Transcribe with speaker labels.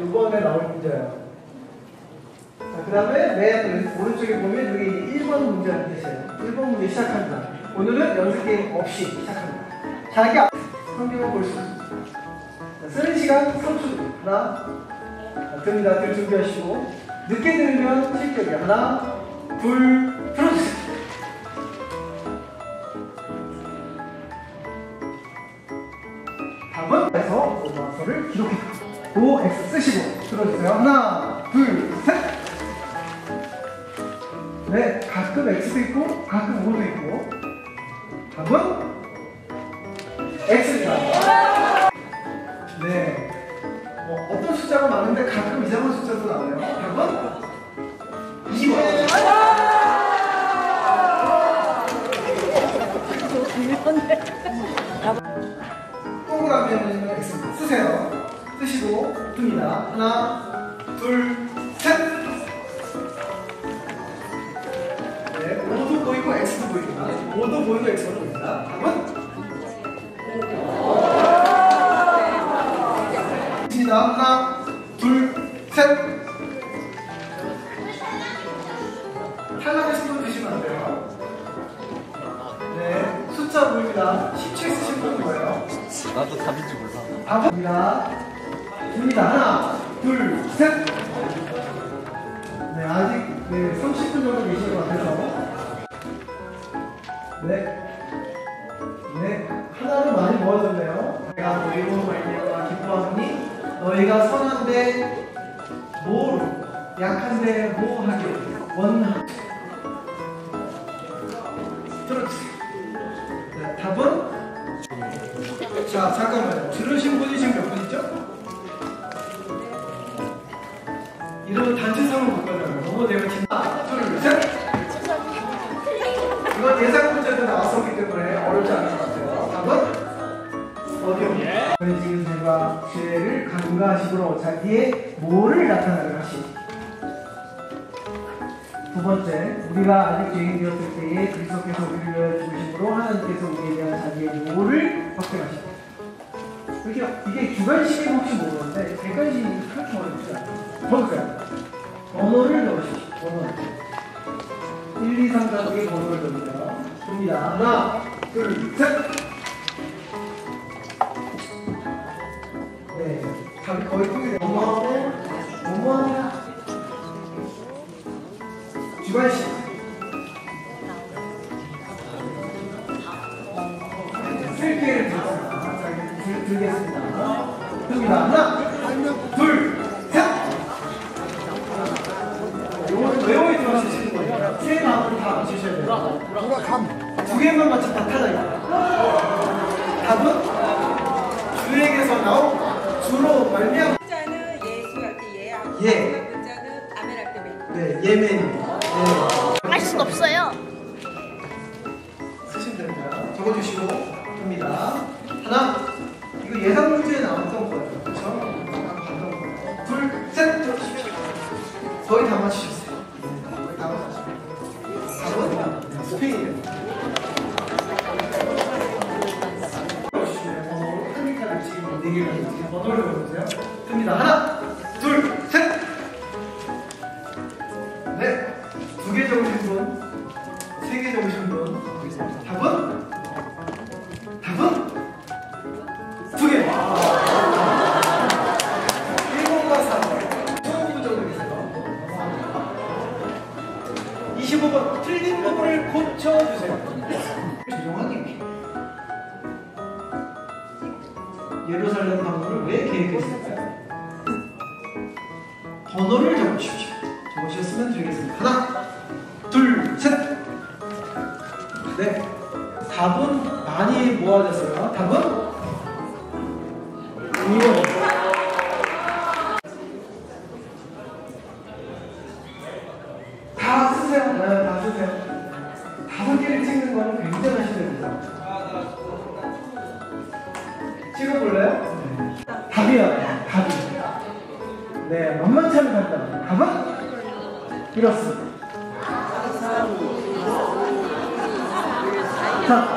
Speaker 1: 이번에 나올 문제예요. 자, 그 다음에 맨 오른쪽에 보면 여기 1번 문제라는 뜻이에요. 1번 문제 시작합니다. 오늘은 연습 게임 없이 시작합니다. 자기 앞 한개만 볼수 있습니다. 자, 쓰는 시간 3초 하나, 자, 듭니다. 들 준비하시고 늦게 들으면 실격이에요. 하나, 둘, 들어주세요. 답은 해서 오마서를 기록해 OX 쓰시고 들어주세요. 하나, 둘, 셋. 네, 가끔 X도 있고 가끔 O도 있고 답은 X입니다. 네, 뭐 어떤 숫자가 많은데 가끔 이상한 숫자도 나와요. 답은 쓰시고 듭니다. 하나, 둘, 셋. 네, O도 보이고 X도 보입니다. O도 보이고 X도 보입니다. 답은 듭니다. 하나, 둘, 셋. 탈락하신 분 드시면 안 돼요. 네, 숫자 보입니다. 17 쓰신 분 거예요.
Speaker 2: 나도 답인지 몰라.
Speaker 1: 아닙니다. 됩니다. 하나, 둘, 셋. 네, 아직 네, 30분 정도 계신 것 같아서. 네. 네, 하나로 많이 모아졌네요. 내가 너희로 말미암아 기뻐하니 너희가 선한데 뭐로 약한데 뭐하게 원하. 들어주세요. 네, 답은 자, 잠깐만요. 들으신 분이 지금 몇 이러면 단체성을 못 가잖아요. 너무 내가 진 하나, 둘, 셋! 이건 예상 문제도 나왔었기 때문에 어렵지 않을 것 같아요. 답은 어디요? 저희 지금 제가 죄를 간과하시도록 자기의 뭐를 나타나게 하시. 두 번째, 우리가 아직 죄인 되었을 때에 그리스도께서 우리를 죽으심으로 하나님께서 우리에 대한 자기의 뭐를 확증하시고 그죠? 이게 주관식이면 혹시 모르는데 객관식이 그렇게 어렵지 않아요. 적을까요? 번호를 넣으십시오. 번호. 1, 2, 3, 4개의 번호를 넣습니다. 줍니다. 하나, 둘, 셋! 네. 답이 거의 통일돼요. 번호하고, 주관식. 들- 들겠습니다. 듭니다. 하나, 둘, 셋! 요거는 외워야 들어가시는 거예요. 세 마음을 다 맞추셔야 돼요. 두 개만 맞추면 다 타다니까. 답은 주에게서 나온 주로 말미암
Speaker 3: 글자는 예수할 때 예하고
Speaker 1: 예.
Speaker 3: 마지막 글자는 아멘 할 때 멘.
Speaker 1: 네, 예멘입니다. 네.
Speaker 4: 할순 없어요.
Speaker 1: 쓰시면 됩니다. 적어주시고 듭니다. 하나, 예상 문제에 나왔던 거예요. 그렇죠? 아까 봤던 거예요. 둘, 셋, 들어주십시오. 거의 다 맞추셨어요. 네, 거의 다 맞추셨어요. 답은 스페인이에요. 번호 지금 네 개를 번호를. 듭니다. 하나, 둘, 셋. 네, 두개 적으신 분, 세개 적으신 분. 예루살렘 방문을 왜 계획했을까요? 번호를 적어주십시오. 적으셨으면 드리겠습니다. 하나, 둘, 셋. 네. 답은 많이 모아졌어요. 답은 2번. 다 쓰세요. 네, 다 쓰세요. 다섯 개를 찍는 거는 굉장하신 됩니다. 네, 만만치 않은 간단. 답은 이렇습니다. 자.